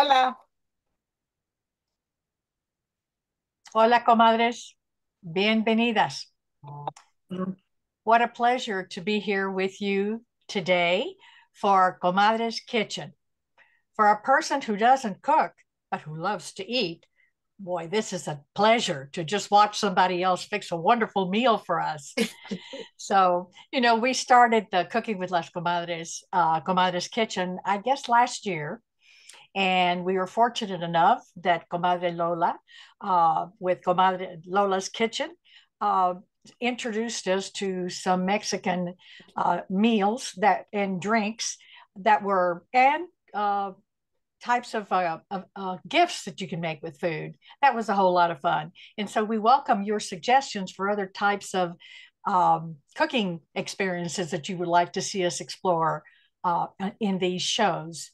Hola. Hola, comadres. Bienvenidas. What a pleasure to be here with you today for Comadre's Kitchen. For a person who doesn't cook, but who loves to eat, boy, this is a pleasure to just watch somebody else fix a wonderful meal for us. so, you know, we started the Cooking with Las Comadres, uh, Comadres Kitchen, I guess last year. And we were fortunate enough that Comadre Lola, uh, with Comadre Lola's Kitchen, uh, introduced us to some Mexican uh, meals that and drinks that were and uh, types of, uh, of uh, gifts that you can make with food. That was a whole lot of fun. And so we welcome your suggestions for other types of um, cooking experiences that you would like to see us explore uh, in these shows.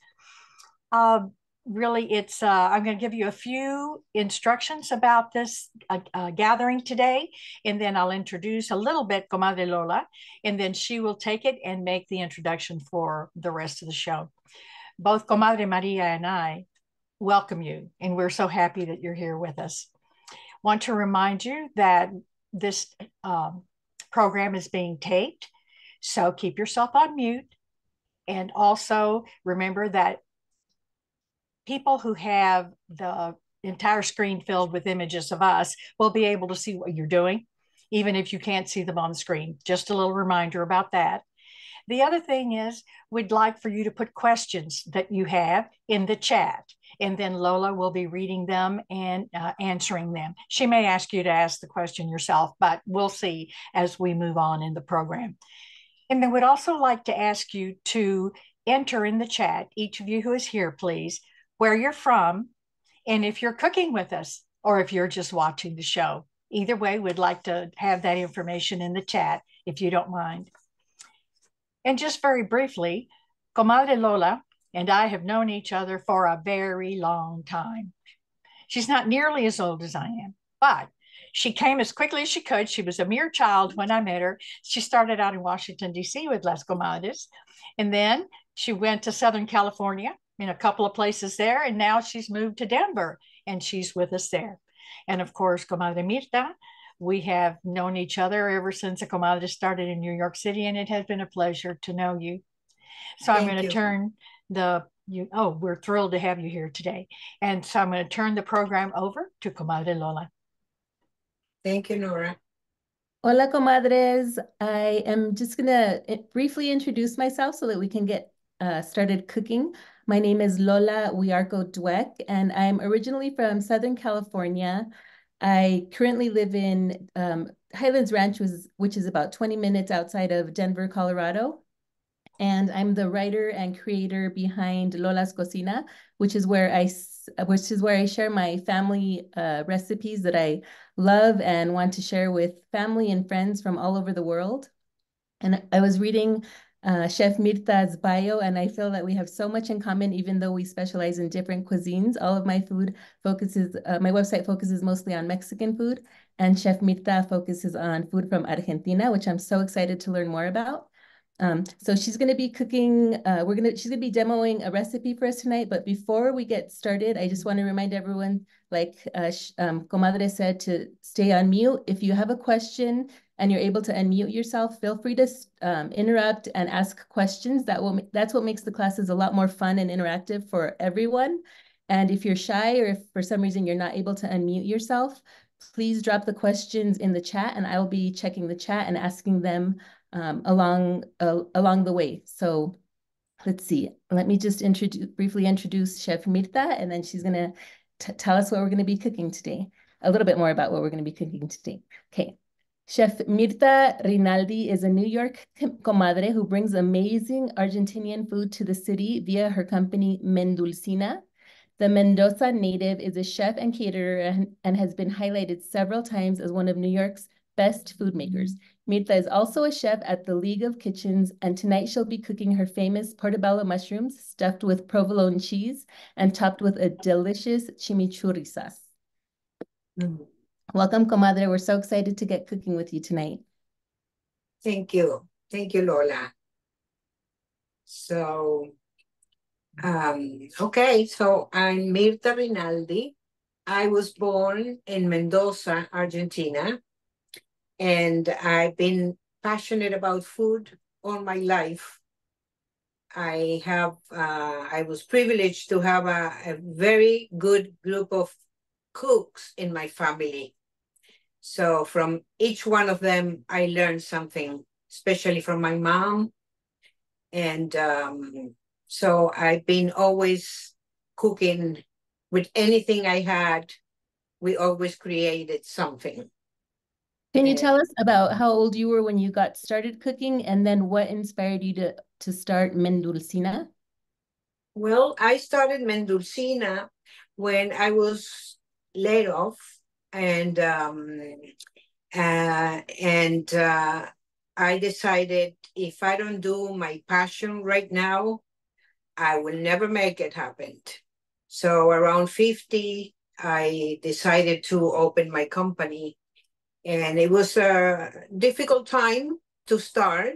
Um, really, it's uh, I'm going to give you a few instructions about this uh, uh, gathering today, and then I'll introduce a little bit Comadre Lola, and then she will take it and make the introduction for the rest of the show both Comadre Maria and I welcome you, and we're so happy that you're here with us. Want to remind you that this um, program is being taped, so keep yourself on mute. And also remember that people who have the entire screen filled with images of us will be able to see what you're doing, even if you can't see them on the screen. Just a little reminder about that. The other thing is, we'd like for you to put questions that you have in the chat, and then Lola will be reading them and uh, answering them. She may ask you to ask the question yourself, but we'll see as we move on in the program. And then we'd also like to ask you to enter in the chat, each of you who is here, please, where you're from, and if you're cooking with us, or if you're just watching the show. Either way, we'd like to have that information in the chat if you don't mind. And just very briefly, Comadre Lola and I have known each other for a very long time. She's not nearly as old as I am, but she came as quickly as she could. She was a mere child when I met her. She started out in Washington, D.C. with Las Comadres. And then she went to Southern California in a couple of places there. And now she's moved to Denver and she's with us there. And of course, Comadre Mirta we have known each other ever since the comadre started in New York City, and it has been a pleasure to know you. So Thank I'm going to turn the you. Oh, we're thrilled to have you here today, and so I'm going to turn the program over to Comadre Lola. Thank you, Nora. Hola, comadres. I am just going to eh, briefly introduce myself so that we can get uh, started cooking. My name is Lola Wiarco Dwerk, and I'm originally from Southern California. I currently live in um, Highlands Ranch, which is about 20 minutes outside of Denver, Colorado. And I'm the writer and creator behind Lola's Cocina, which is where I which is where I share my family uh, recipes that I love and want to share with family and friends from all over the world. And I was reading uh, Chef Mirta's bio, and I feel that we have so much in common, even though we specialize in different cuisines. All of my food focuses, uh, my website focuses mostly on Mexican food, and Chef Mirta focuses on food from Argentina, which I'm so excited to learn more about. Um, so she's going to be cooking, uh, we're going to, she's going to be demoing a recipe for us tonight. But before we get started, I just want to remind everyone, like uh, um, Comadre said, to stay on mute. If you have a question, and you're able to unmute yourself, feel free to um, interrupt and ask questions. That will that's what makes the classes a lot more fun and interactive for everyone. And if you're shy or if for some reason you're not able to unmute yourself, please drop the questions in the chat and I will be checking the chat and asking them um, along uh, along the way. So let's see. Let me just introduce briefly introduce Chef Mirta and then she's to tell us what we're to be cooking today. A little bit more about what we're to be cooking today. Okay. Chef Mirta Rinaldi is a New York comadre who brings amazing Argentinian food to the city via her company Mendulcina. The Mendoza native is a chef and caterer and, and has been highlighted several times as one of New York's best food makers. Mirta is also a chef at the League of Kitchens, and tonight she'll be cooking her famous portobello mushrooms stuffed with provolone cheese and topped with a delicious chimichurri sauce. Mm. Welcome, comadre. We're so excited to get cooking with you tonight. Thank you. Thank you, Lola. So Um, okay, so I'm Mirta Rinaldi. I was born in Mendoza, Argentina, and I've been passionate about food all my life. I have, uh, I was privileged to have a, a very good group of cooks in my family. So from each one of them, I learned something, especially from my mom. And um, so I've been always cooking with anything I had. We always created something. Can you tell us about how old you were when you got started cooking and then what inspired you to, to start Mendulcina? Well, I started Mendulcina when I was laid off, and um, uh, and uh, I decided if I don't do my passion right now, I will never make it happen. So around 50, I decided to open my company. And it was a difficult time to start.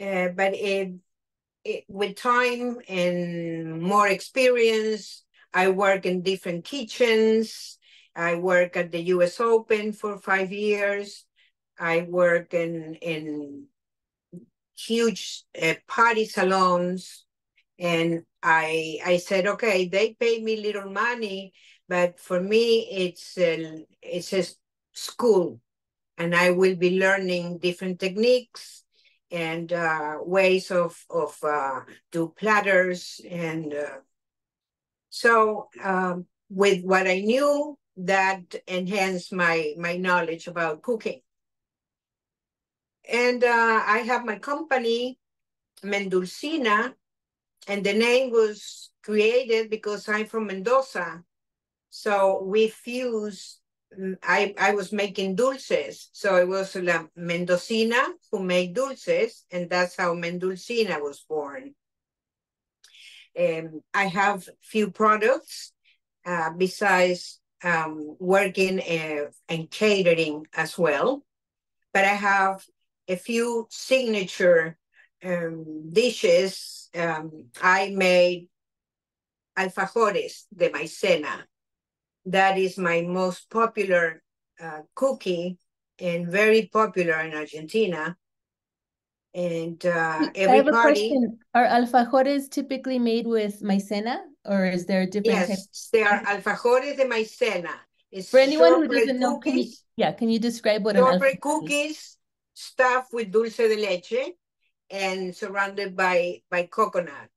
Uh, but it, it, with time and more experience, I work in different kitchens. I work at the US Open for five years. I work in, in huge uh, party salons and I I said, okay, they pay me little money, but for me it's a, it's a school, and I will be learning different techniques and uh, ways of of uh, do platters and uh, so um, with what I knew that enhanced my my knowledge about cooking. And uh, I have my company, Mendulcina, and the name was created because I'm from Mendoza. So we fused, I, I was making dulces. So it was La Mendocina who made dulces, and that's how Mendulcina was born. Um, I have few products uh, besides um, working uh, and catering as well. But I have a few signature um, dishes. Um, I made alfajores de maicena. That is my most popular uh, cookie and very popular in Argentina. And uh, I have a everybody, question. Are alfajores typically made with maicena or is there a different yes, they are alfajores de maicena. It's For anyone who doesn't know, can you, yeah, can you describe what an alfajor is? cookies stuffed with dulce de leche and surrounded by by coconut.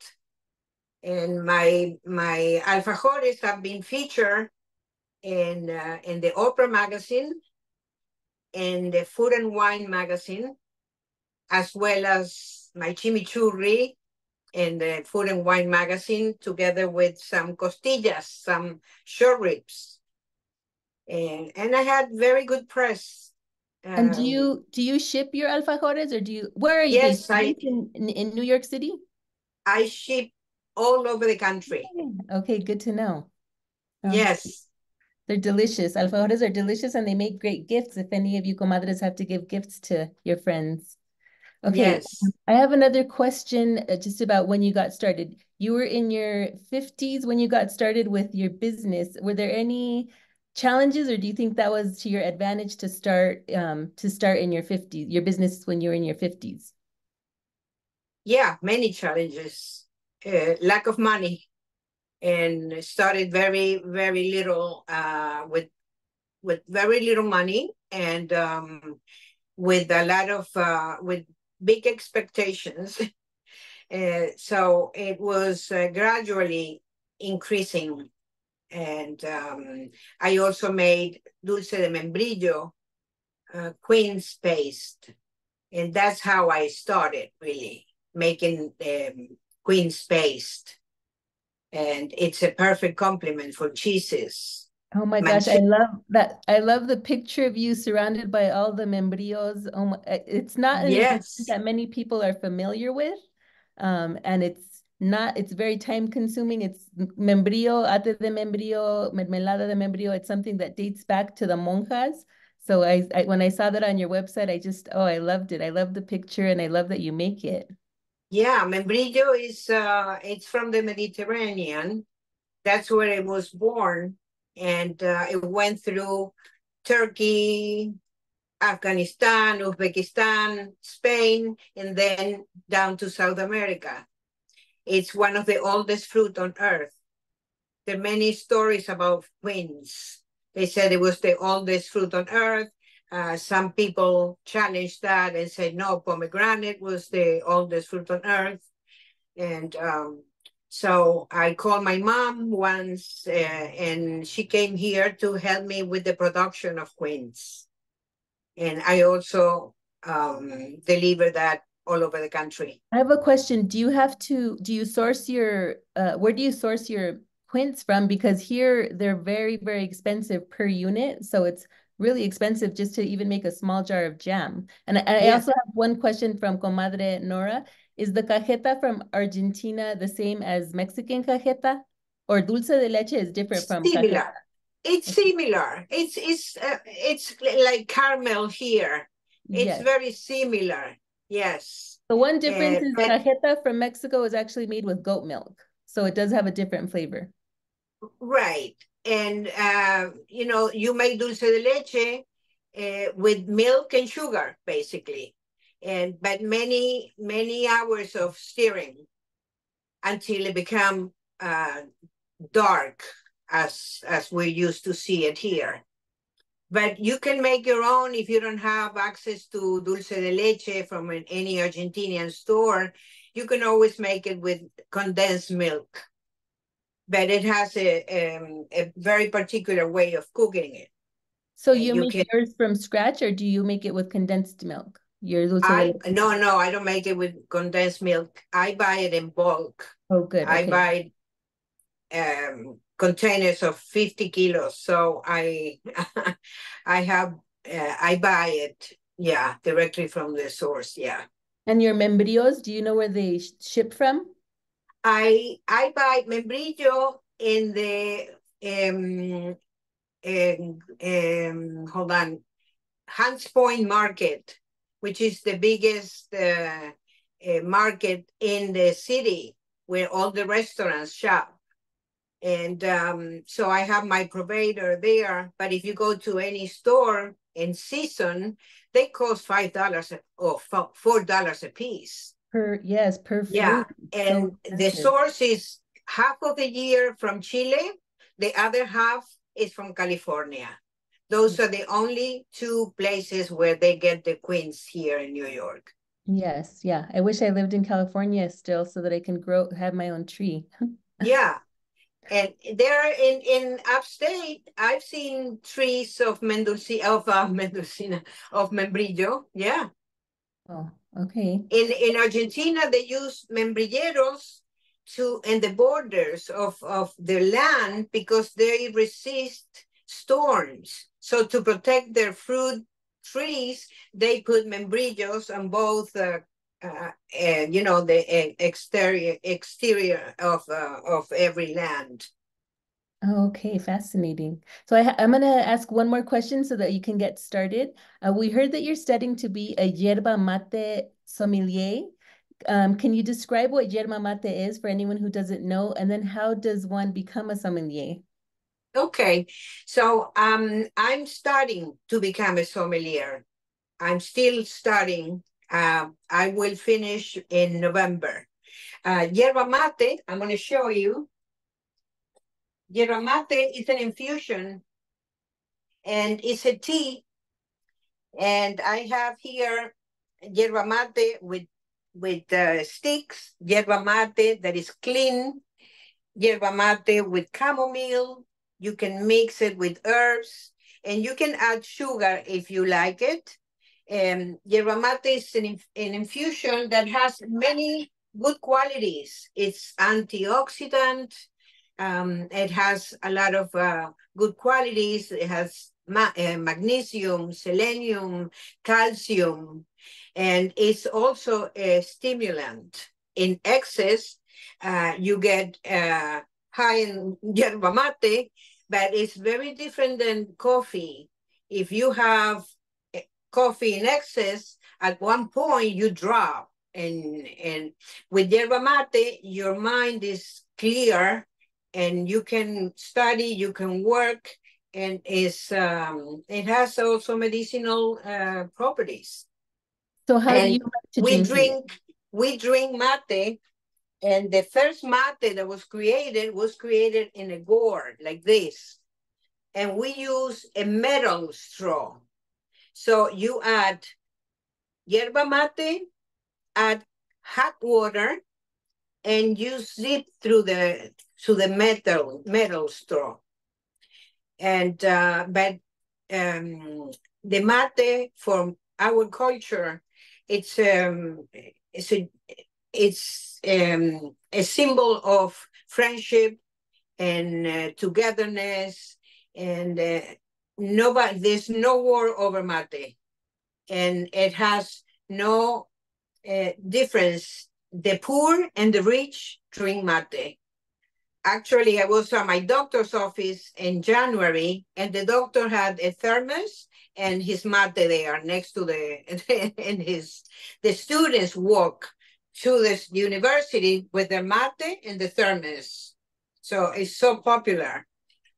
And my my alfajores have been featured in uh, in the Oprah magazine, in the Food and Wine magazine, as well as my chimichurri in the Food and Wine magazine, together with some costillas, some short ribs. And and I had very good press. And do Um, you do you ship your alfajores or do you where are you Yes, based? Are you I- in, in New York City? I ship all over the country. Okay, good to know. Good. Yes, They're delicious. Alfajores are delicious and they make great gifts if any of you comadres have to give gifts to your friends. Okay, yes. I have another question uh, just about when you got started. You were in your 50s when you got started with your business. Were there any challenges or do you think that was to your advantage to start um to start in your 50s, your business when you were in your 50s? Yeah, many challenges. Uh, lack of money, and started very, very little. Uh, with with very little money, and um, with a lot of uh, with big expectations. uh, so it was uh, gradually increasing, and um, I also made dulce de membrillo, uh, quince paste, and that's how I started really making um, quince paste. And it's a perfect complement for cheeses. Oh my gosh, I love that. I love the picture of you surrounded by all the membrillos. Oh my, uh, it's not an Yes. that many people are familiar with. Um, and it's not, it's very time consuming. It's membrillo, ate de membrillo, mermelada de membrillo. It's something that dates back to the monjas. So I, I, when I saw that on your website, I just, oh, I loved it. I love the picture and I love that you make it. Yeah, membrillo is uh, it's from the Mediterranean. That's where it was born, and uh, it went through Turkey, Afghanistan, Uzbekistan, Spain, and then down to South America. It's one of the oldest fruit on earth. There are many stories about quince. They said it was the oldest fruit on earth. Uh, some people challenged that and said, no, pomegranate was the oldest fruit on earth. And um, so I called my mom once uh, and she came here to help me with the production of quince. And I also um, deliver that all over the country. I have a question. Do you have to, do you source your, uh, where do you source your quince from? Because here they're very, very expensive per unit. So it's really expensive just to even make a small jar of jam. And I, I also have one question from Comadre Nora. Is the cajeta from Argentina the same as Mexican cajeta? Or dulce de leche is different from similar. cajeta? It's similar. It's it's uh, it's like caramel here. It's Yes. very similar. Yes. The one difference Uh, is but- cajeta from Mexico is actually made with goat milk. So it does have a different flavor. Right. And uh, you know, you make dulce de leche uh, with milk and sugar, basically. And but many, many hours of stirring until it become uh, dark as as we used to see it here. But you can make your own if you don't have access to dulce de leche from an, any Argentinian store. You can always make it with condensed milk but it has a um, a very particular way of cooking it. So you you make can- yours from scratch or do you make it with condensed milk? Your dulce de I no no I don't make it with condensed milk. I buy it in bulk. Oh, good. I okay. buy um, containers of fifty kilos. So I I have uh, I buy it yeah directly from the source. Yeah. And your membrillos, do you know where they sh- ship from? I I buy membrillo in the um, um, um hold on Hunts Point Market, which is the biggest uh, uh, market in the city where all the restaurants shop. And um, so I have my provider there. But if you go to any store in season, they cost five dollars or four dollars a piece. Per, yes, per Yeah, fruit. And So the source is half of the year from Chile, the other half is from California. Those are the only two places where they get the quince here in New York. Yes, yeah. I wish I lived in California still so that I can grow, have my own tree. Yeah. And there in, in upstate, I've seen trees of Mendocina, of uh, Mendocina, of membrillo. Yeah. Oh, okay. In in Argentina, they use membrilleros to in the borders of, of the land because they resist storms. So to protect their fruit trees, they put membrillos on both, uh, uh, uh, you know, the uh, exterior exterior of uh, of every land. Okay, fascinating. So I, I'm going to ask one more question so that you can get started. Uh, we heard that you're studying to be a yerba mate sommelier. Um, can you describe what yerba mate is for anyone who doesn't know? And then how does one become a sommelier? Okay, so um, I'm starting to become a sommelier. I'm still studying. Uh, I will finish in November. Uh, yerba mate, I'm going to show you. Yerba mate is an infusion and it's a tea. And I have here yerba mate with, with uh, sticks, yerba mate that is clean, yerba mate with chamomile, you can mix it with herbs and you can add sugar if you like it. Um, yerba mate is an, an infusion that has many good qualities. It's antioxidant. Um, it has a lot of uh, good qualities. It has ma- uh, magnesium, selenium, calcium, and it's also a stimulant. In excess, uh, you get uh, high in yerba mate, but it's very different than coffee. If you have eh, coffee in excess, at one point you drop And, and with yerba mate, your mind is clear and you can study, you can work, and is um, it has also medicinal uh, properties. So how and do you like to we drink? drink we drink mate, and the first mate that was created was created in a gourd like this, and we use a metal straw. So you add yerba mate, add hot water, and you zip through the to the metal metal straw. And uh, but um, the mate from our culture, it's um, it's a it's um, a symbol of friendship and uh, togetherness, and uh, nobody there's no war over mate, and it has no uh, difference. The poor and the rich drink mate actually, I was at my doctor's office in January, and the doctor had a thermos and his mate there next to the and his the students walk to this university with their mate and the thermos. So it's so popular.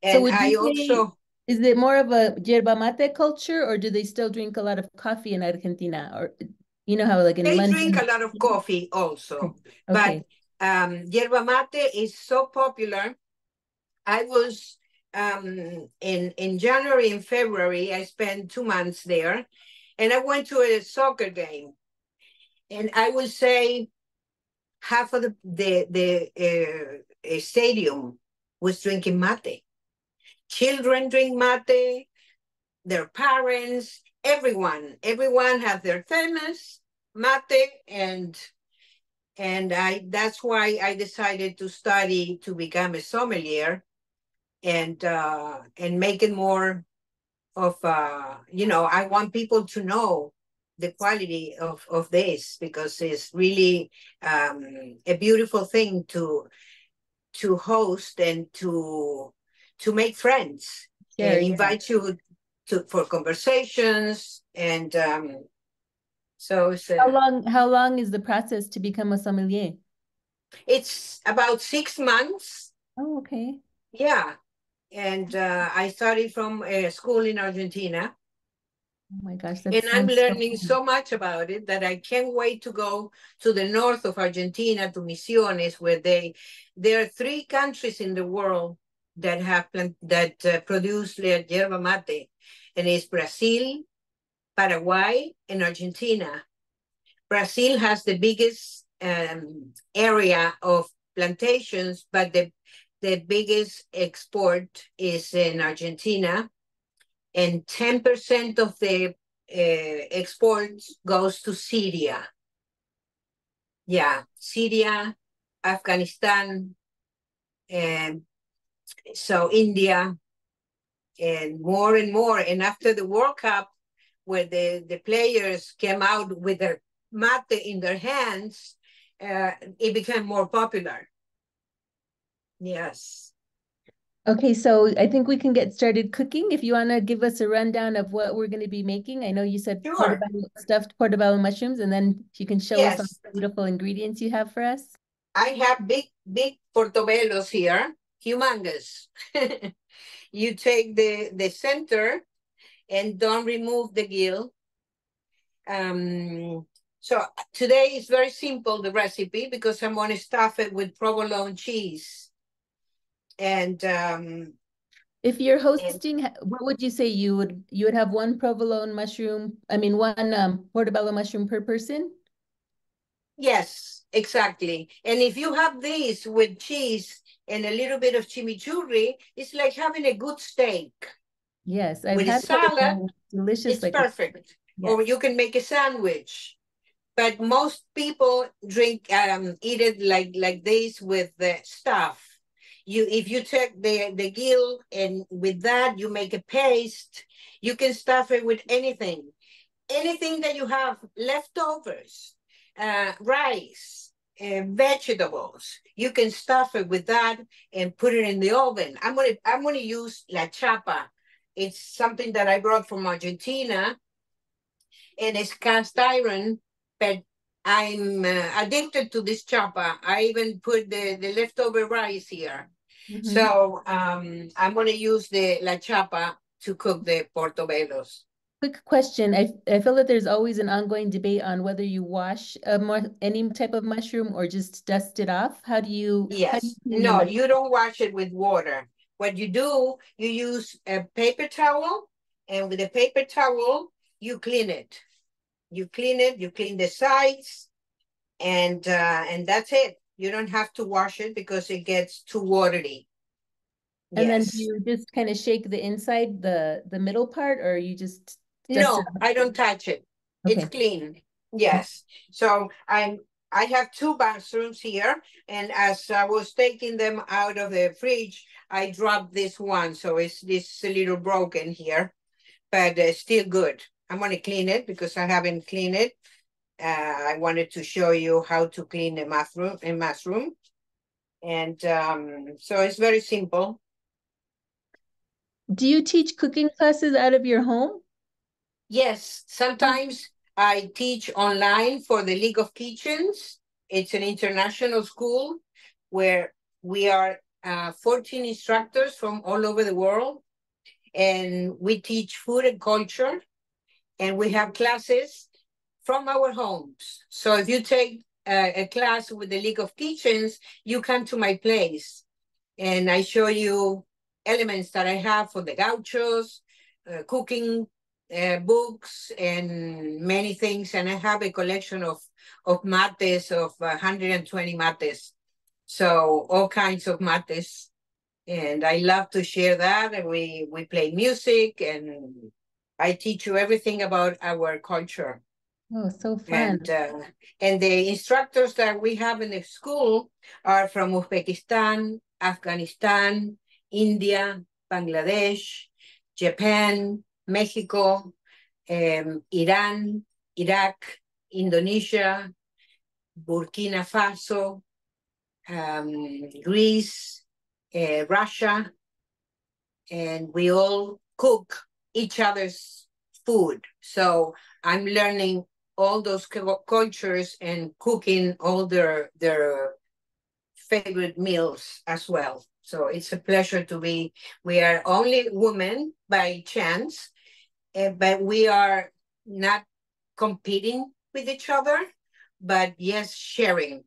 And So I also Is it more of a yerba mate culture, or do they still drink a lot of coffee in Argentina? Or you know how like in they London? drink a lot of coffee also. Okay. But um, yerba mate is so popular. I was um, in in January and February. I spent two months there, and I went to a soccer game, and I would say half of the the the uh, stadium was drinking mate. Children drink mate. Their parents, everyone, everyone has their thermos, mate, and and I that's why I decided to study to become a sommelier and uh and make it more of uh you know I want people to know the quality of of this because it's really um a beautiful thing to to host and to to make friends Sure, and yeah. invite you to for conversations and um so it's How long? How long is the process to become a sommelier? It's about six months. Oh, okay. Yeah. And uh, I studied from a school in Argentina. Oh my gosh, and I'm sounds so learning so much about it that I can't wait to go to the north of Argentina, to Misiones, where they there are three countries in the world that have plant, that uh, produce yerba mate, and it's Brazil, Paraguay, and Argentina. Brazil has the biggest um, area of plantations, but the the biggest export is in Argentina, and 10% of the uh, exports goes to Syria. Yeah, Syria, Afghanistan, and so India, and more and more. And after the World Cup, where the, the players came out with their mate in their hands, uh, it became more popular. Yes. Okay, so I think we can get started cooking. If you want to give us a rundown of what we're going to be making. I know you said Sure. portobello, stuffed portobello mushrooms, and then you can show us some beautiful ingredients you have for us. I have big, big portobellos here, humongous. you take the, the center and don't remove the gill. Um, so today is very simple, the recipe, because I'm going to stuff it with provolone cheese. And um, If you're hosting, ha- what would you say you would you would have one provolone mushroom? I mean, one um portobello mushroom per person? yes, exactly. And if you have this with cheese and a little bit of chimichurri, it's like having a good steak. Yes, I've With had salad, delicious. It's like perfect. or you can make a sandwich. But most people drink um eat it like like this with the stuff. You if you take the the gill and with that you make a paste, you can stuff it with anything. Anything that you have leftovers, uh, rice, uh, vegetables, you can stuff it with that and put it in the oven. I'm gonna I'm gonna use la chapa. It's something that I brought from Argentina and it's cast iron, but I'm uh, addicted to this chapa. I even put the, the leftover rice here. Mhm. So um, I'm going to use the la chapa to cook the portobellos. Quick question. I, I feel that there's always an ongoing debate on whether you wash any type of mushroom or just dust it off. How do you? how do Yes, you no, you don't wash it with water. What you do, you use a paper towel, and with a paper towel, you clean it. You clean it, you clean the sides, and uh, and that's it. You don't have to wash it because it gets too watery. And then Yes. do you just kind of shake the inside, the the middle part, or you just No. I don't touch it. It's clean. Yes. So I'm I have two bathrooms here, and as I was taking them out of the fridge, I dropped this one, so it's this a little broken here, but uh, still good. I'm gonna clean it because I haven't cleaned it. Uh, I wanted to show you how to clean a bathroom, a mushroom, and um, so it's very simple. Do you teach cooking classes out of your home? Yes, sometimes I teach online for the League of Kitchens. It's an international school where we are uh, 14 instructors from all over the world. And we teach food and culture. And we have classes from our homes. So if you take uh, a class with the League of Kitchens, you come to my place. And I show you elements that I have for the gauchos, uh, cooking uh, books and many things. And I have a collection of, of mates, of 120 mates. So all kinds of mates. And I love to share that. And we, we play music and I teach you everything about our culture. Oh, so fun. And, uh, and the instructors that we have in the school are from Uzbekistan, Afghanistan, India, Bangladesh, Japan, Mexico, um, Iran, Iraq, Indonesia, Burkina Faso, um, Greece, uh, Russia, and we all cook each other's food. So I'm learning all those cultures and cooking all their their favorite meals as well. So it's a pleasure to be. We are only women by chance, uh, but we are not competing with each other, but yes, sharing.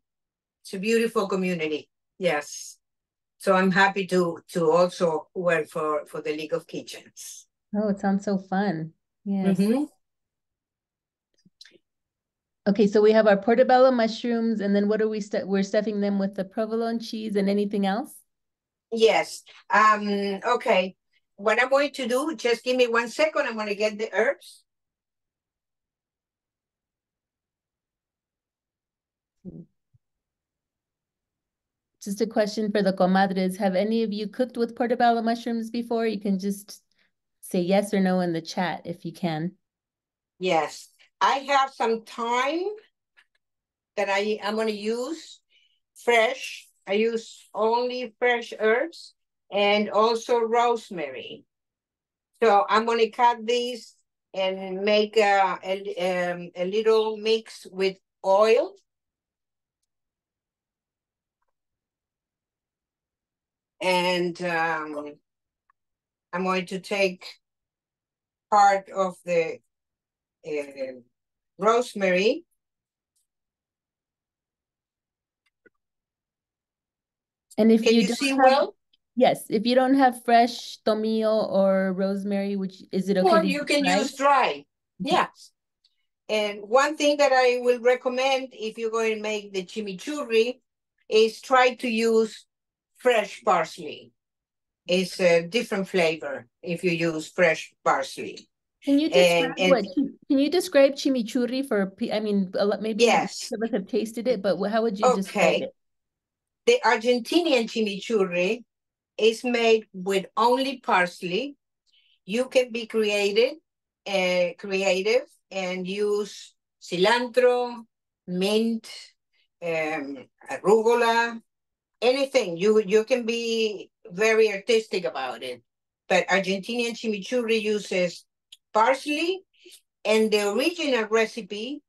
It's a beautiful community. Yes. So I'm happy to to also work for for the League of Kitchens. Oh, it sounds so fun. Yes. Mhm. Okay, so we have our portobello mushrooms, and then what are we stu- we're stuffing them with the provolone cheese and anything else? Yes. Um. Okay. What I'm going to do? Just give me one second. I'm going to get the herbs. Just a question for the comadres. Have any of you cooked with portobello mushrooms before? You can just say yes or no in the chat if you can. Yes. I have some thyme that I am going to use fresh. I use only fresh herbs and also rosemary. So I'm going to cut these and make a, a, um, a little mix with oil. And um, I'm going to take part of the uh, rosemary. And if Can you you see well? Yes, if you don't have fresh tomillo or rosemary, which is it okay Or you can dry? use dry, yes. And one thing that I will recommend if you're going to make the chimichurri is try to use fresh parsley. It's a different flavor if you use fresh parsley. Can you describe and- what, can you describe chimichurri for, I mean, maybe Yes. most of us have tasted it, but how would you describe Okay. it? The Argentinian chimichurri is made with only parsley. You can be creative, uh, creative and use cilantro, mint, um, arugula, anything. You you can be very artistic about it. But Argentinian chimichurri uses parsley, and the original recipe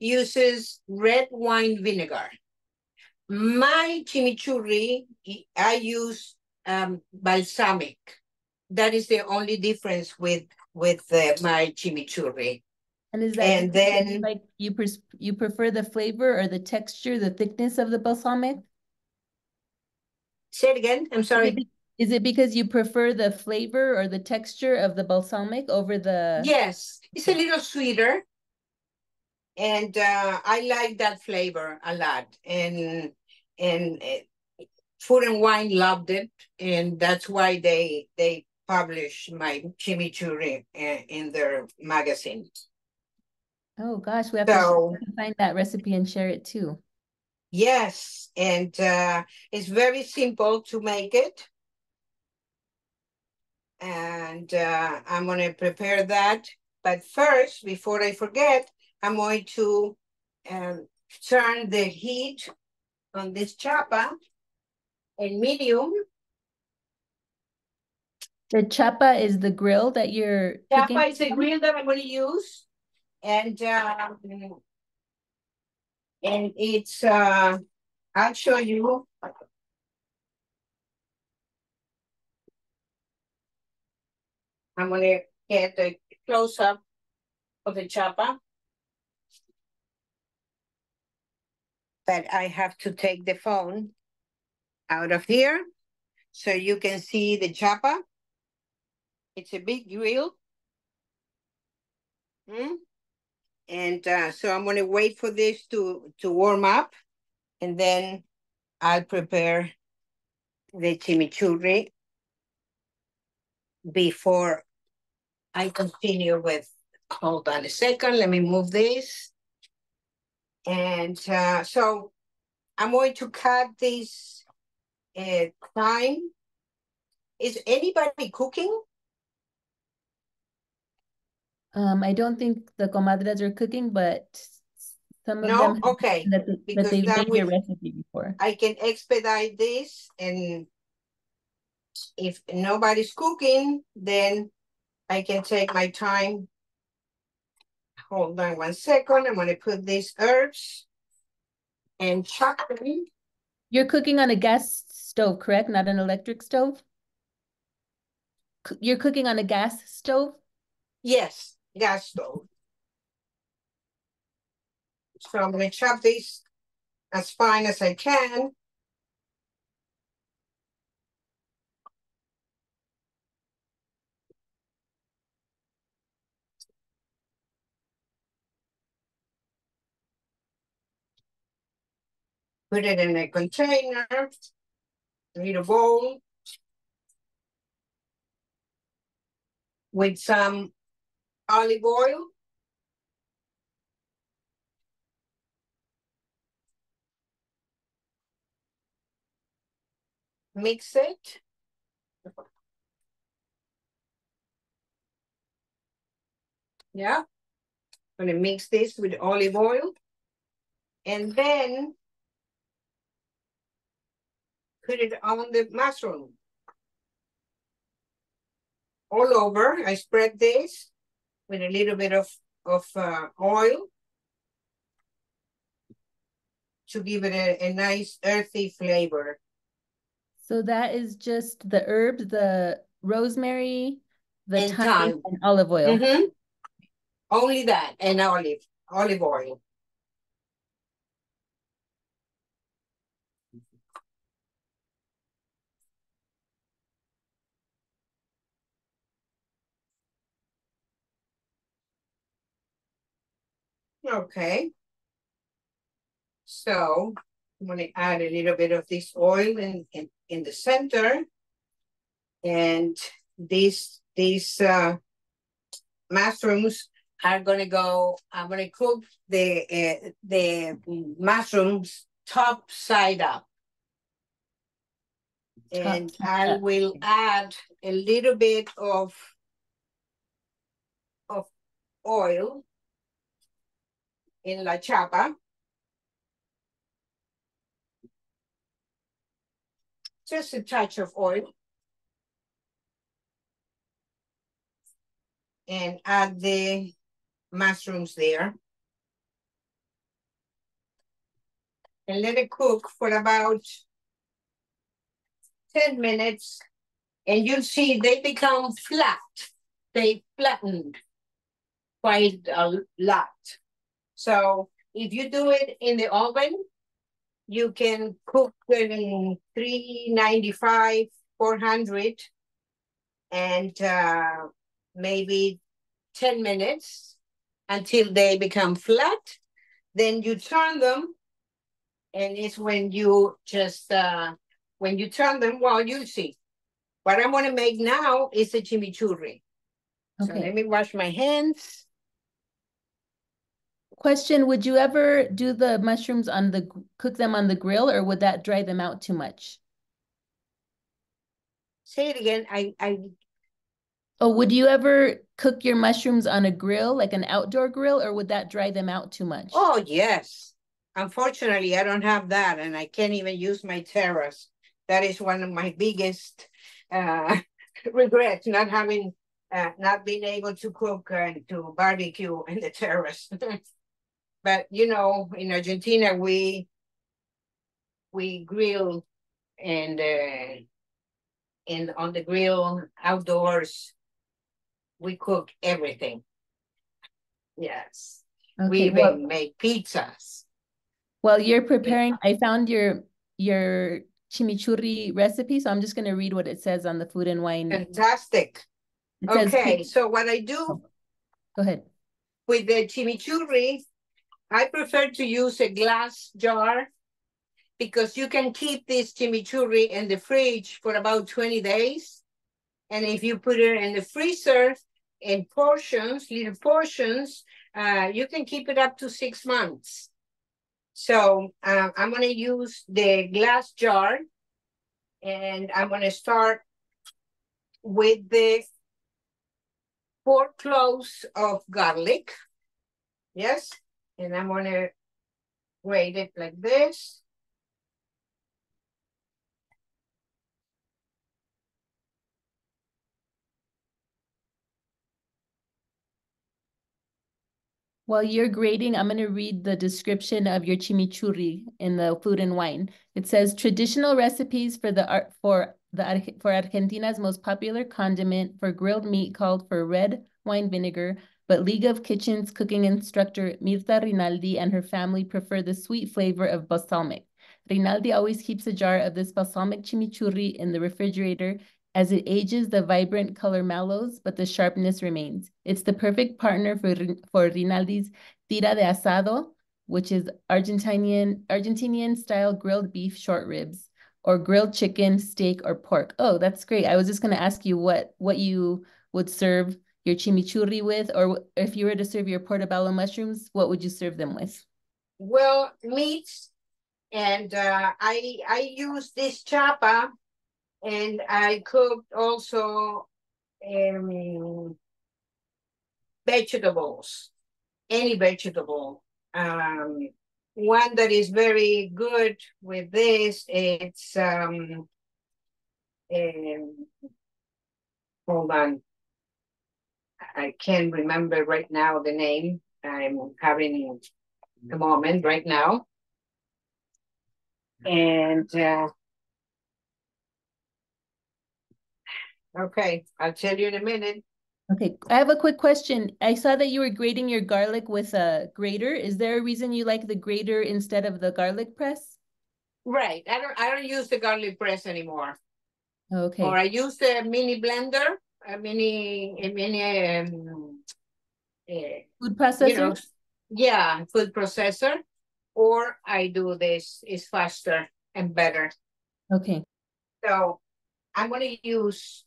uses red wine vinegar. My chimichurri, I use um, balsamic. That is the only difference with with uh, my chimichurri. And is that And then- like you pres- you prefer the flavor or the texture, the thickness of the balsamic? Say it again. I'm Is it sorry. Is it because you prefer the flavor or the texture of the balsamic over the? Yes, it's a little sweeter. And uh, I like that flavor a lot. And and uh, Food and Wine loved it, and that's why they they publish my chimichurri uh, in their magazine. Oh, gosh, we have to find that recipe and share it too. yes, and uh, it's very simple to make it. And uh, I'm gonna prepare that. But first, before I forget, I'm going to um, turn the heat on this chapa in medium. The chapa is the grill that you're cooking? Chapa is the grill that I'm gonna use. And um, and it's uh, I'll show you. I'm gonna get a close up of the chapa. But I have to take the phone out of here so you can see the chapa. It's a big grill. Mm. And uh, so I'm gonna wait for this to, to warm up and then I'll prepare the chimichurri before I continue with, hold on a second, let me move this. And uh, so I'm going to cut this uh, thyme. Is anybody cooking? Um, I don't think the comadres are cooking, but some of No, them okay. that, th- because that they've that made your would- recipe before. I can expedite this and if nobody's cooking, then I can take my time. Hold on one second, I'm gonna put these herbs and them. You're cooking on a gas stove, correct? Not an electric stove? C- You're cooking on a gas stove? Yes, gas stove. So I'm gonna chop these as fine as I can. Put it in a container, little bowl. With some olive oil. Mix it. Yeah. I'm Gonna mix this with olive oil. And then put it on the mushroom. All over, I spread this with a little bit of, of uh, oil to give it a, a nice earthy flavor. So that is just the herbs, the rosemary, the And thyme, thyme. and olive oil. Mhm. Only that and olive, olive oil. Okay. So I'm gonna add a little bit of this oil in, in, in the center. And these, these uh, mushrooms are gonna go, I'm gonna cook the, uh, the mushrooms top side up. And I will add a little bit of of oil in la chapa. Just a touch of oil. And add the mushrooms there. and let it cook for about 10 minutes and you'll see they become flat. They flattened quite a lot. So if you do it in the oven, you can cook in 395, 400, and uh, maybe 10 minutes until they become flat. Then you turn them, and it's when you just, uh, when you turn them, well, you see. What I want to make now is a chimichurri. Okay. So let me wash my hands. Question, would you ever do the mushrooms on the, cook them on the grill or would that dry them out too much? Say it again, I, I. Oh, would you ever cook your mushrooms on a grill, like an outdoor grill, or would that dry them out too much? Oh, yes. Unfortunately, I don't have that and I can't even use my terrace. That is one of my biggest uh, regrets, not having, uh, not being able to cook and to barbecue in the terrace. But you know, in Argentina, we we grill and uh, and on the grill outdoors, we cook everything. Yes, okay, we even well, make pizzas. While you're preparing, I found your your chimichurri recipe, so I'm just going to read what it says on the food and wine. Fantastic. okay, so what I do. Go ahead. With the chimichurri, I prefer to use a glass jar because you can keep this chimichurri in the fridge for about 20 days. And if you put it in the freezer in portions, little portions, uh, you can keep it up to six months. So uh, I'm gonna use the glass jar and I'm gonna start with the four cloves of garlic. Yes, and I'm gonna grate it like this. While you're grating, I'm going to read the description of your chimichurri in the food and wine. It says traditional recipes for the art for the for Argentina's most popular condiment for grilled meat called for red wine vinegar, but League of Kitchens cooking instructor Mirta Rinaldi and her family prefer the sweet flavor of balsamic. Rinaldi always keeps a jar of this balsamic chimichurri in the refrigerator. As it ages, the vibrant color mellows, but the sharpness remains. It's the perfect partner for, for Rinaldi's tira de asado, which is Argentinian Argentinian style grilled beef short ribs, or grilled chicken, steak, or pork. Oh, that's great. I was just going to ask you what what you would serve your chimichurri with, or if you were to serve your portobello mushrooms, what would you serve them with? Well, meats, and uh, I I use this chapa, and I cooked also um, vegetables, any vegetable. Um, one that is very good with this, it's um, um hold on I can't remember right now the name. I'm having the moment right now. And uh, okay, I'll tell you in a minute. Okay, I have a quick question. I saw that you were grating your garlic with a grater. Is there a reason you like the grater instead of the garlic press? Right. I don't I don't use the garlic press anymore. Okay. Or I use the mini blender a mini, a mini um, uh, food processor. You know, yeah, food processor. Or I do this is faster and better. Okay. So I'm going to use.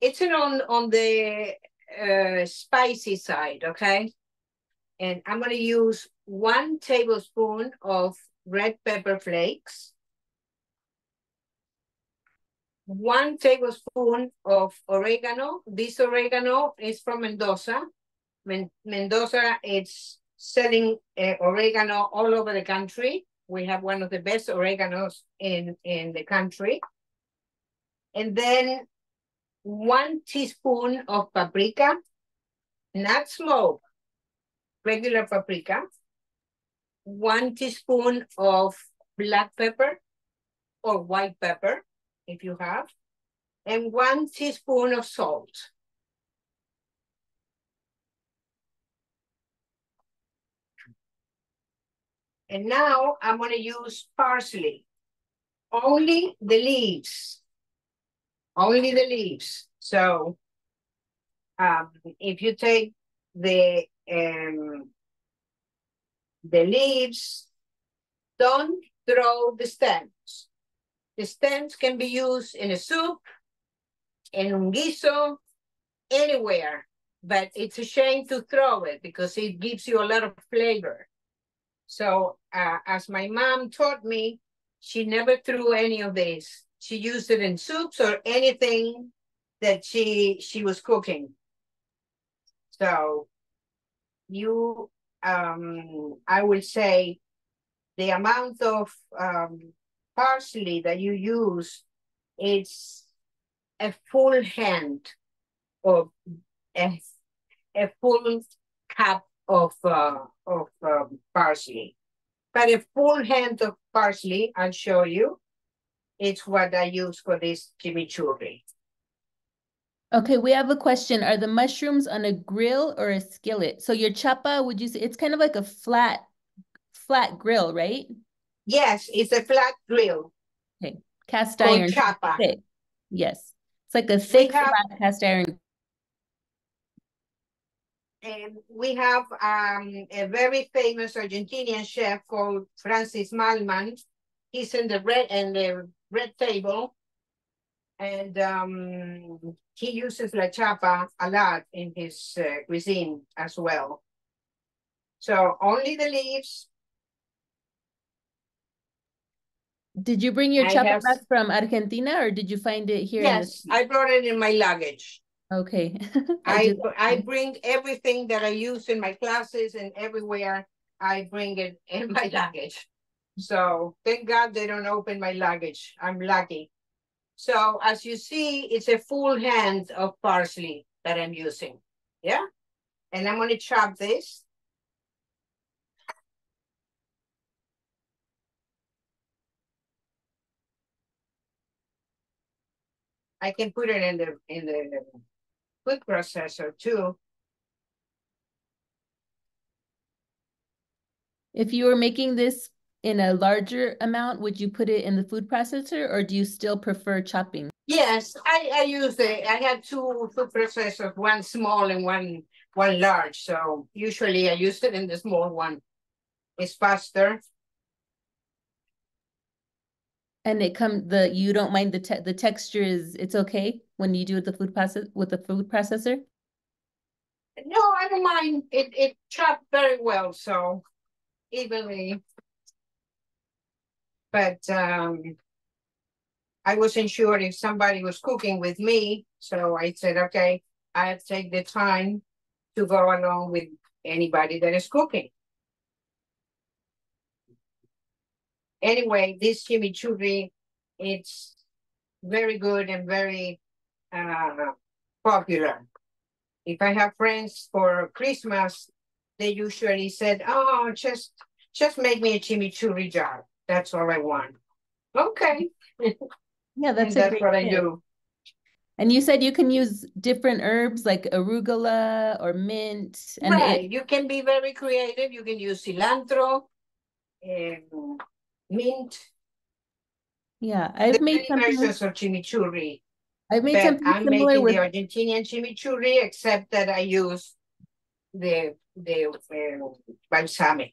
It's on on the uh, spicy side, okay? And I'm going to use one tablespoon of red pepper flakes one tablespoon of oregano. This oregano is from Mendoza. Men Mendoza is selling uh, oregano all over the country. We have one of the best oreganos in, in the country. And then one teaspoon of paprika, not smoked, regular paprika. One teaspoon of black pepper or white pepper, if you have, and one teaspoon of salt. And now I'm gonna use parsley. Only the leaves. Only the leaves. So um, if you take the um, the leaves, don't throw the stems. The stems can be used in a soup, in un guiso, anywhere, but it's a shame to throw it because it gives you a lot of flavor. So uh, as my mom taught me, she never threw any of these. She used it in soups or anything that she she was cooking. So you, um, I will say the amount of um, parsley that you use is a full hand of a, a full cup of uh, of um, parsley. But a full hand of parsley, I'll show you. It's what I use for this chimichurri. Okay, we have a question. Are the mushrooms on a grill or a skillet? So your chapa, would you say it's kind of like a flat, flat grill, right? Yes, it's a flat grill. Okay, cast iron. chapa. Thick. Yes, it's like a thick have- cast iron. And we have um, a very famous Argentinian chef called Francis Mallmann. He's in the red and the red table. And um, he uses la chapa a lot in his uh, cuisine as well. So only the leaves. Did you bring your I chapa have- back from Argentina or did you find it here? Yes, I brought it in my luggage. Okay. I, that I bring everything that I use in my classes and everywhere, I bring it in my luggage. So thank God they don't open my luggage. I'm lucky. So as you see, it's a full hand of parsley that I'm using. Yeah. And I'm gonna chop this. I can put it in the in the food processor too. If you were making this in a larger amount, would you put it in the food processor or do you still prefer chopping? Yes, I, I use the, I had two food processors, one small and one, one large. So usually I use it in the small one. It's faster. And it come the you don't mind the te the texture is it's okay when you do it the food process with the food processor? No, I don't mind. It, it chopped very well, so evenly. But, um, I wasn't sure if somebody was cooking with me, so I said, okay, I'll take the time to go along with anybody that is cooking. Anyway, this chimichurri, it's very good and very uh, popular. If I have friends for Christmas, they usually said, oh, just, just make me a chimichurri jar. That's all I want. Okay, Yeah, that's that's what I do. And you said you can use different herbs like arugula or mint and Right, it, you can be very creative. You can use cilantro, um, mint. yeah, I've made something versions of chimichurri, I've made but something I'm similar making with the Argentinian chimichurri, except that I use the the uh, balsamic.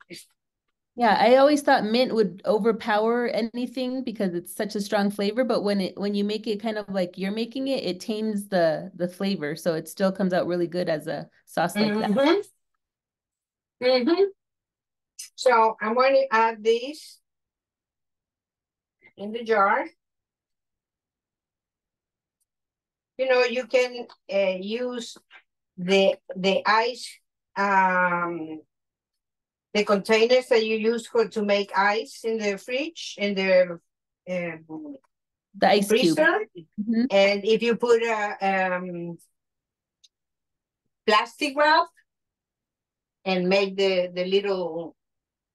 Yeah, I always thought mint would overpower anything because it's such a strong flavor, but when it when you make it kind of like you're making it, it tames the the flavor, so it still comes out really good as a sauce like that. Mhm. Mhm. So I'm going to add these in the jar. You know, you can uh, use the the ice, um, the containers that you use for to make ice in the fridge in the um, The ice cube. freezer. Mhm. And if you put a um, plastic wrap and make the, the little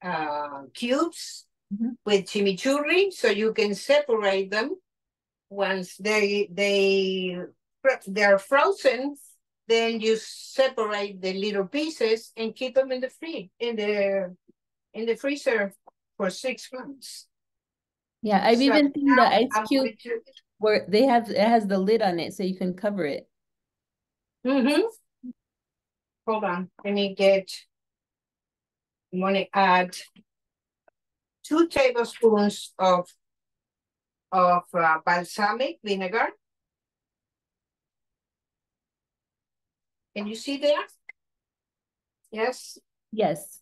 uh, cubes, Mhm. with chimichurri, so you can separate them. Once they they they're frozen, then you separate the little pieces and keep them in the fridge in the in the freezer for six months. Yeah, I've So even seen the ice cube where they have, it has the lid on it so you can cover it. Mhm. Hold on, let me get. Gonna add. Two tablespoons of. Of uh, balsamic vinegar. Can you see there? Yes, Yes.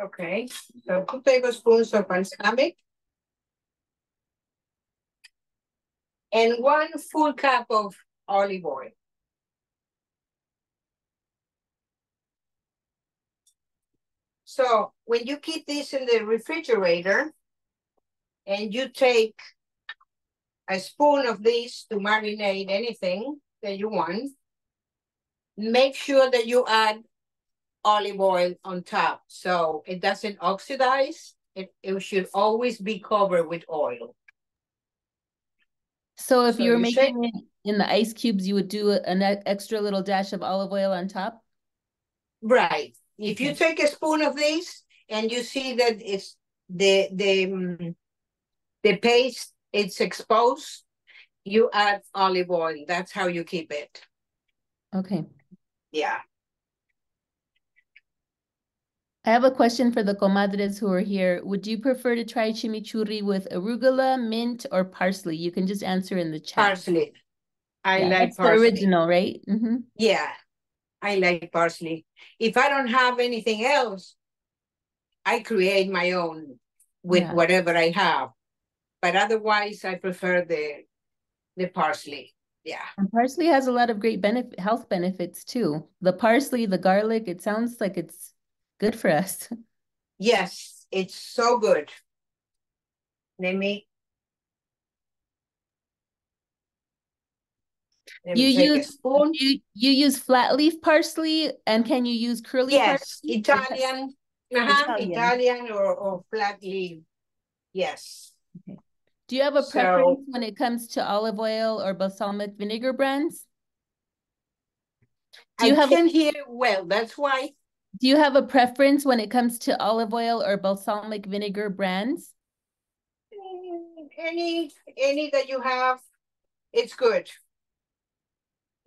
okay, so two tablespoons of balsamic. And one full cup of olive oil. So when you keep this in the refrigerator and you take a spoon of this to marinate anything that you want, make sure that you add olive oil on top so it doesn't oxidize. It, it should always be covered with oil. So if So you're you making it in the ice cubes, you would do an extra little dash of olive oil on top? Right. If you take a spoon of this and you see that it's the the mm, the paste it's exposed, you add olive oil. That's how you keep it. Okay. Yeah. I have a question for the comadres who are here. Would you prefer to try chimichurri with arugula, mint, or parsley? You can just answer in the chat. Parsley. I Yeah, like that's the original, right? Mm-hmm. Yeah, I like parsley. If I don't have anything else, I create my own with Yeah. whatever I have. But otherwise, I prefer the the parsley. Yeah. And parsley has a lot of great benefit, health benefits too. The parsley, the garlic, it sounds like it's good for us. Yes, it's so good. Let me. Let me You use- spoon. You you use flat leaf parsley and can you use curly Yes, parsley? Italian, uh-huh, Italian. Italian or, or flat leaf. Yes. Okay. Do you have a So- preference when it comes to olive oil or balsamic vinegar brands? Do I you have a- can hear well, that's why. Do you have a preference when it comes to olive oil or balsamic vinegar brands? Mm, Any, any that you have, it's good.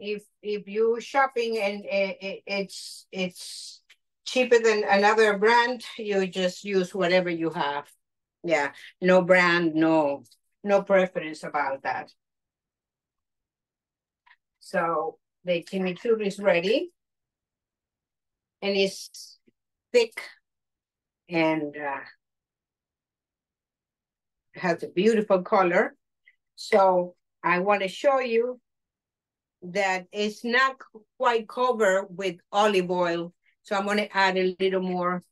If, if you shopping and i- i- it's, it's cheaper than another brand, you just use whatever you have. Yeah, no brand, no, no preference about that. So the chimichurri is ready. And it's thick and uh, has a beautiful color. So I want to show you that it's not quite covered with olive oil. So I'm to add a little more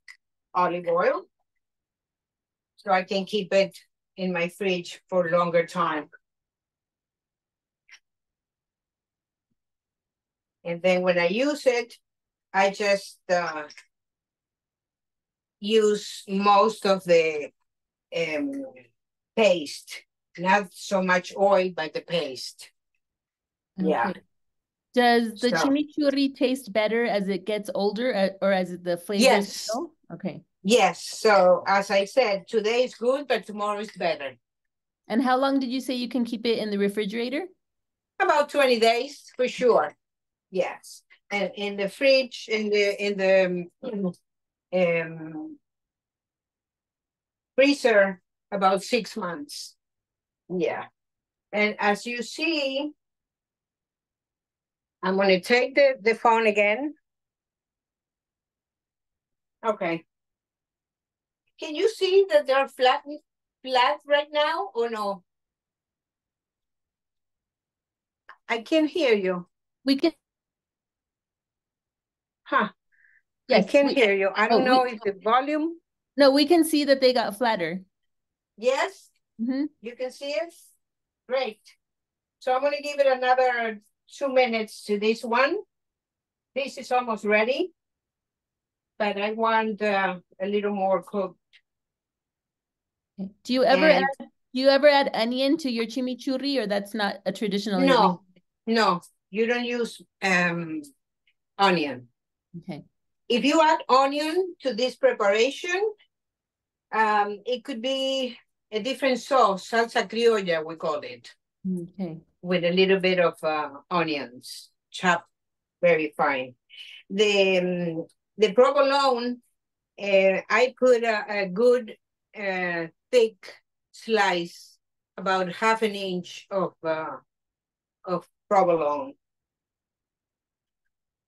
olive oil. So I can keep it in my fridge for longer time. And then when I use it, I just uh, use most of the um, paste, not so much oil, but the paste. Yeah. Okay. Does the So- chimichurri taste better as it gets older uh, or as the flavors Yes. go? Okay. Yes, so as I said, today is good, but tomorrow is better. And how long did you say you can keep it in the refrigerator? About twenty days for sure. Yes, and in the fridge, in the in the um, um, freezer, about six months. Yeah, and as you see, I'm gonna take the the phone again. Okay. Can you see that they're flat flat right now or no? I can hear you. We can. Huh, I can we- hear you. I oh, don't we- know if the volume, No, we can see that they got flatter. yes, hmm you can see it? Great. So I'm gonna give it another two minutes to this one. This is almost ready. But I want uh, a little more cooked. Do you ever And- add, do you ever add onion to your chimichurri or that's not a traditional? No, no, you don't use um onion. Okay. If you add onion to this preparation, um, it could be a different sauce, salsa criolla, we call it, Okay. With a little bit of uh, onions chopped very fine. The um, the provolone, uh, I put a, a good uh, thick slice, about half an inch of uh, of provolone.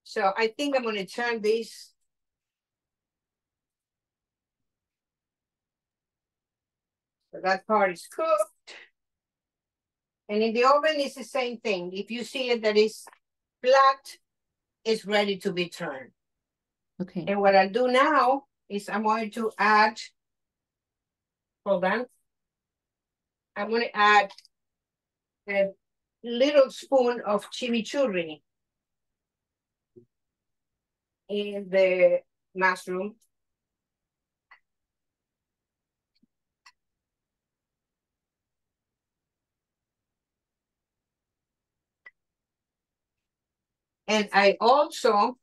So I think I'm gonna turn this. So that part is cooked. And in the oven, it's the same thing. If you see it that is flat, it's ready to be turned. Okay. And what I'll do now is I'm going to add, hold on. I'm gonna add a little spoon of chimichurri in the mushroom. And I also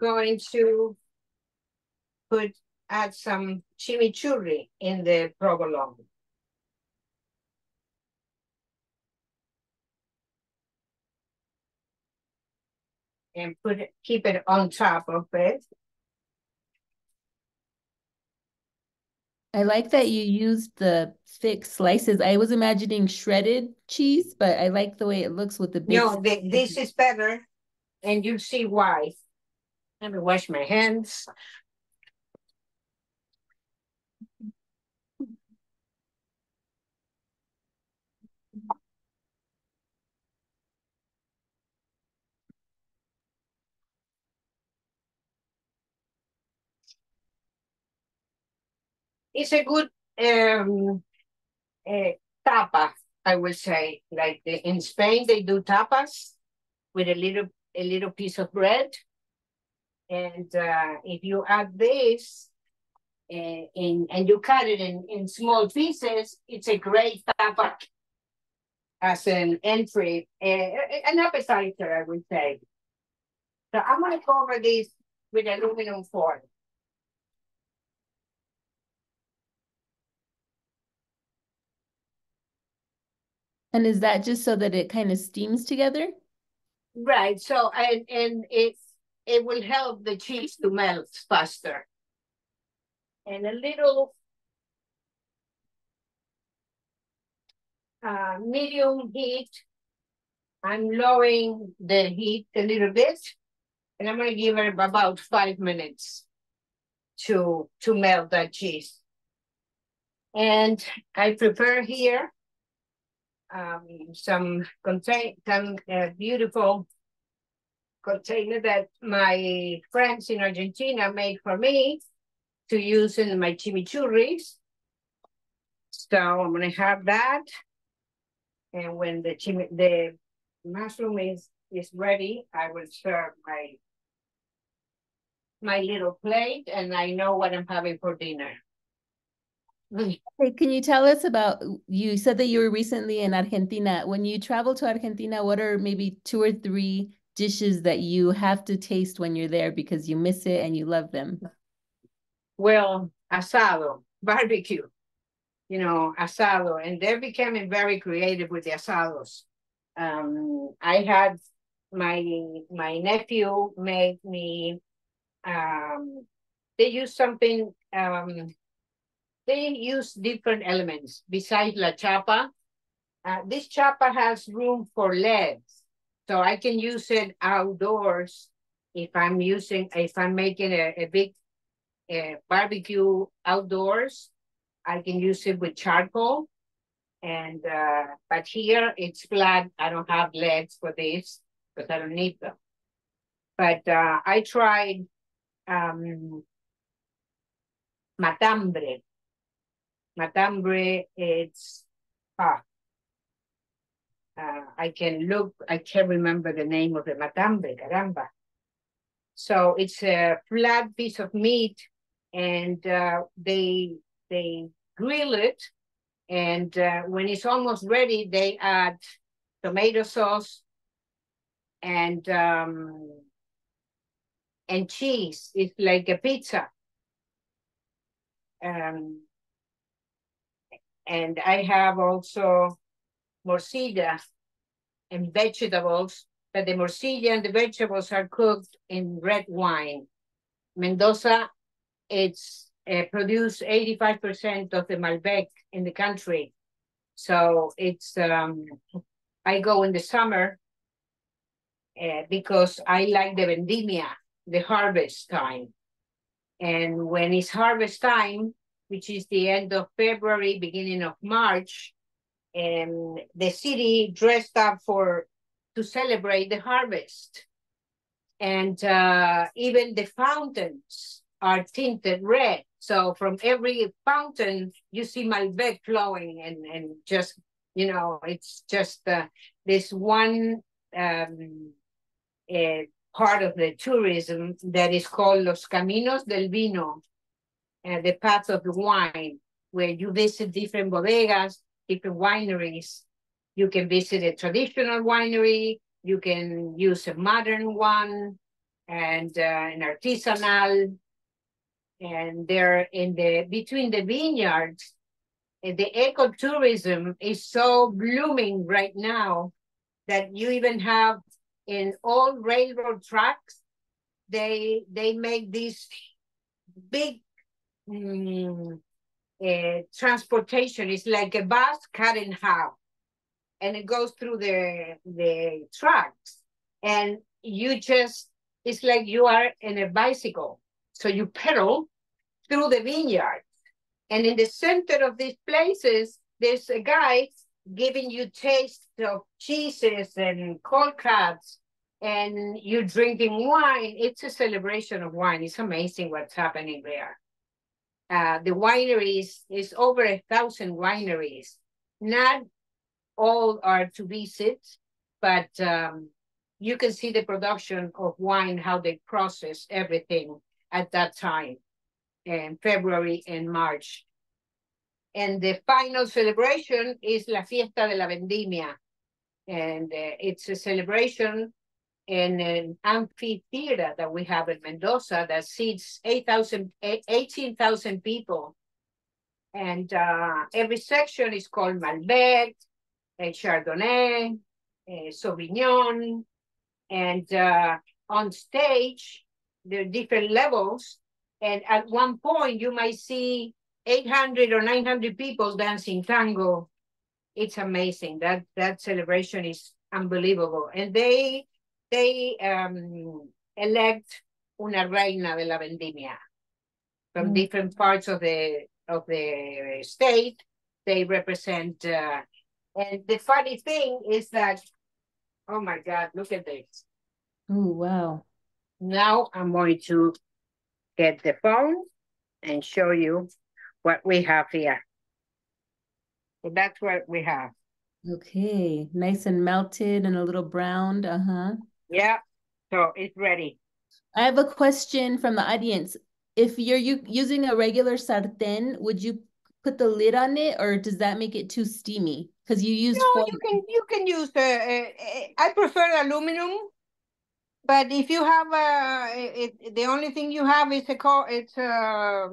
going to put, add some chimichurri in the provolone. And put it, keep it on top of it. I like that you used the thick slices. I was imagining shredded cheese, but I like the way it looks with the big. No, thi- this is better, and you'll see why. Let me wash my hands. It's a good um uh, tapa, I will say. Like the, in Spain, they do tapas with a little a little piece of bread. And uh, if you add this uh, in and you cut it in, in small pieces, it's a great tapa as an entry, uh, an appetizer, I would say. So I'm gonna cover this with aluminum foil. And is that just so that it kind of steams together? Right, so and and it it will help the cheese to melt faster. And a little uh medium heat. I'm lowering the heat a little bit. And I'm gonna give it about five minutes to to melt that cheese. And I prepare here um, some contain some uh, beautiful container that my friends in Argentina made for me to use in my chimichurris. So I'm gonna have that. And when the chimi the mushroom is is ready, I will serve my my little plate and I know what I'm having for dinner. Hey, can you tell us about, you said that you were recently in Argentina. When you travel to Argentina, what are maybe two or three dishes that you have to taste when you're there because you miss it and you love them? Well, asado, barbecue, you know, asado, and they're becoming very creative with the asados. Um, I had my my nephew made me. Um, they use something. Um, they use different elements besides la chapa. Uh, this chapa has room for legs, so I can use it outdoors if I'm using if I'm making a, a big uh, barbecue outdoors. I can use it with charcoal. And, uh, but here it's flat. I don't have legs for this because I don't need them. But uh, I tried um, matambre. Matambre, it's, ah, uh, I can look, I can't remember the name of the matambre, caramba. So it's a flat piece of meat and uh, they they grill it. And uh, when it's almost ready, they add tomato sauce and um, and cheese. It's like a pizza. Um, and I have also morcilla and vegetables, but the morcilla and the vegetables are cooked in red wine. Mendoza, it's uh, produce 85% of the Malbec in the country. So it's, um, I go in the summer uh, because I like the vendimia, the harvest time. And when it's harvest time, which is the end of February, beginning of March, and the city dressed up for to celebrate the harvest. And uh, even the fountains are tinted red. So from every fountain, you see Malbec flowing and, and just, you know, it's just uh, this one um, uh, part of the tourism that is called Los Caminos del Vino, uh, the path of the wine, where you visit different bodegas, different wineries. You can visit a traditional winery, you can use a modern one, and uh, an artisanal. And they're in the between the vineyards, the ecotourism is so blooming right now that you even have in all railroad tracks, they they make these big um, uh, transportation. It's like a bus cut in half, and it goes through the the tracks, and you just it's like you are in a bicycle. So you pedal through the vineyard, and in the center of these places, there's a guy giving you taste of cheeses and cold cuts and you're drinking wine. It's a celebration of wine. It's amazing what's happening there. Uh, the wineries is over a thousand wineries. Not all are to visit, but um, you can see the production of wine, how they process everything at that time in February and March. And the final celebration is La Fiesta de la Vendimia. And uh, it's a celebration in an amphitheater that we have in Mendoza that seats 8,000, 18,000 people. And uh, every section is called Malbec, Chardonnay, Sauvignon. And uh, on stage, there are different levels. And at one point, you might see 800 or 900 people dancing tango. It's amazing. That, that celebration is unbelievable. And they they um, elect una reina de la vendimia from mm. different parts of the of the state. They represent, uh, and the funny thing is that, oh my God, look at this. Oh wow! Now I'm going to get the phone and show you what we have here. So that's what we have. Okay, nice and melted and a little browned. Uh huh. Yeah, so it's ready. I have a question from the audience. If you're using a regular sartén, would you put the lid on it, or does that make it too steamy? Because you use no, you can you can use the. Uh, I prefer aluminum, but if you have a, it, the only thing you have is a co it's a,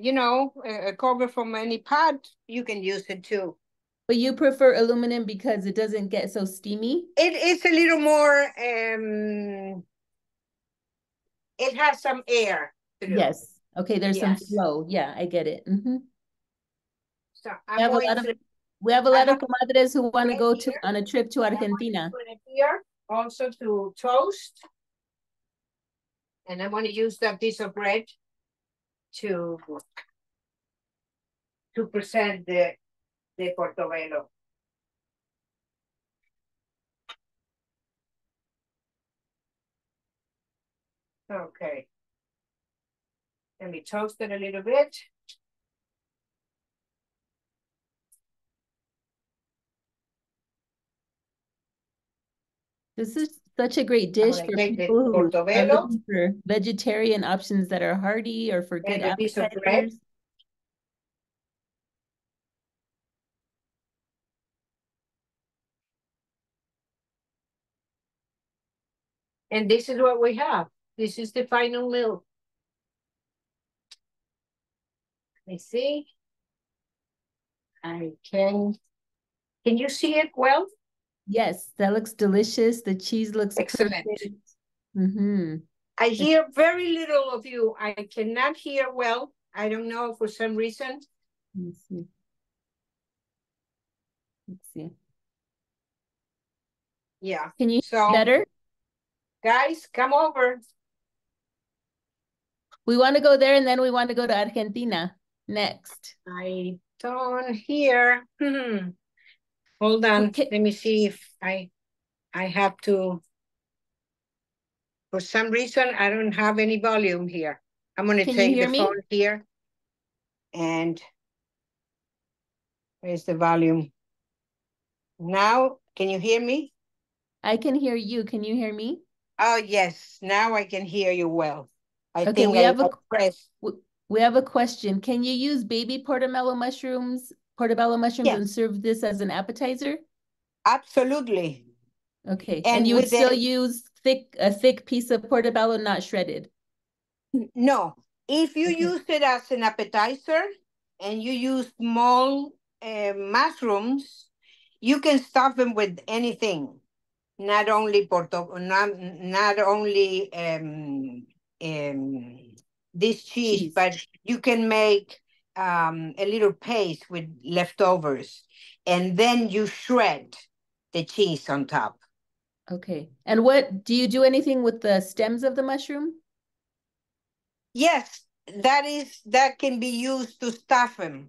you know, a cover from any pot. You can use it too. But you prefer aluminum because it doesn't get so steamy? It is a little more, um, it has some air. Yes. Okay, there's yes. some flow. Yeah, I get it. Mm -hmm. So we have, a lot of, we have a lot of comadres who want to go to on a trip to Argentina. Here also to toast. And I'm going to use that piece of bread to to present the de Portobello. Okay. Let me toast it a little bit. This is such a great dish for people who are looking for vegetarian options that are hearty or for good appetizers. And this is what we have. This is the final milk. Let me see. I can, can you see it well? Yes, that looks delicious. The cheese looks Excellent. Mm-hmm. I hear very little of you. I cannot hear well. I don't know for some reason. Let's see. Let's see. Yeah. Can you So- better? Guys, come over. We want to go there and then we want to go to Argentina next. I don't hear. Hmm. Hold on. Okay. Let me see if I I have to. For some reason, I don't have any volume here. I'm gonna Can take the me? phone here. And where's the volume? Now, can you hear me? I can hear you. Can you hear me? Oh, yes, now I can hear you well. I Okay, think we I have a- I pressed. We have a question. Can you use baby portobello mushrooms, portobello mushrooms and serve this as an appetizer? Absolutely. Okay, And and you would still use thick, a thick piece of portobello, not shredded? No, if you Okay. use it as an appetizer and you use small uh, mushrooms, you can stuff them with anything. Not only porto, not, not only um, um, this cheese, Cheese. but you can make um, a little paste with leftovers, and then you shred the cheese on top. Okay, and what, do you do anything with the stems of the mushroom? Yes, that is, that can be used to stuff them.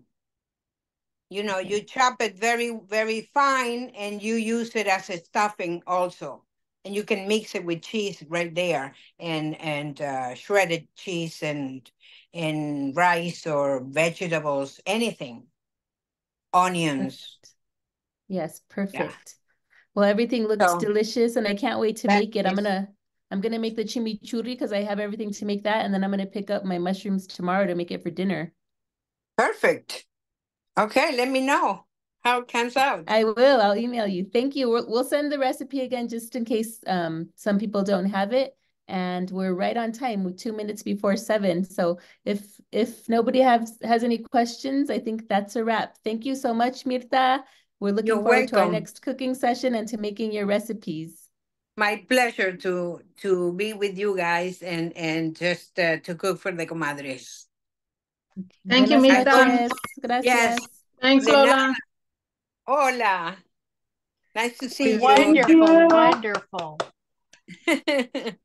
You know, you chop it very, very fine and you use it as a stuffing also. And you can mix it with cheese right there and, and uh, shredded cheese and, and rice or vegetables, anything. Onions. Yes, perfect. Well, everything looks So, delicious and I can't wait to make it. I'm gonna, I'm gonna make the chimichurri because I have everything to make that and then I'm gonna pick up my mushrooms tomorrow to make it for dinner. Perfect. Okay, let me know how it comes out. I will, I'll email you. Thank you. We'll, we'll send the recipe again just in case um some people don't have it. And we're right on time, with two minutes before seven. So if if nobody has has any questions, I think that's a wrap. Thank you so much, Mirta. We're looking You're forward to our next cooking session and to making your recipes. My pleasure to to be with you guys and and just uh, to cook for the comadres. Thank you, Buenas Mirta. noches. Gracias. Thanks, De Lola. Hola. Nice to see you. Wonderful, wonderful.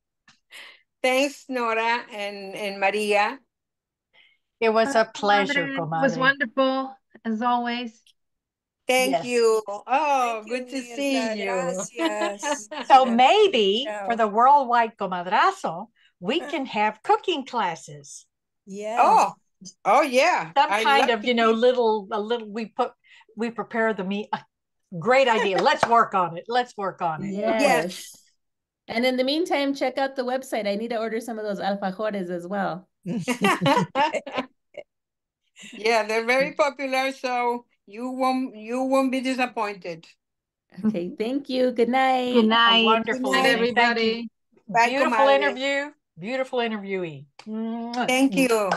Thanks, Nora and and Maria. It was a pleasure, Comadre, It was wonderful, as always. Thank Yes. you. Oh, Thank good you, to see Mirta. you. Gracias. So Yeah. maybe for the worldwide comadrazo, we can have cooking classes. Yeah. Oh, oh yeah. Some I kind of, you know, teach. little, a little, we put, we prepare the meat. Great idea. Let's work on it. Let's work on it. Yes. And in the meantime, check out the website. I need to order some of those alfajores as well. yeah, they're very popular, so you won't you won't be disappointed. Okay, thank you. Good night. Good A night. wonderful night, evening. Thank you. everybody. Bye, Beautiful comadre. interview. Beautiful interviewee. Thank you.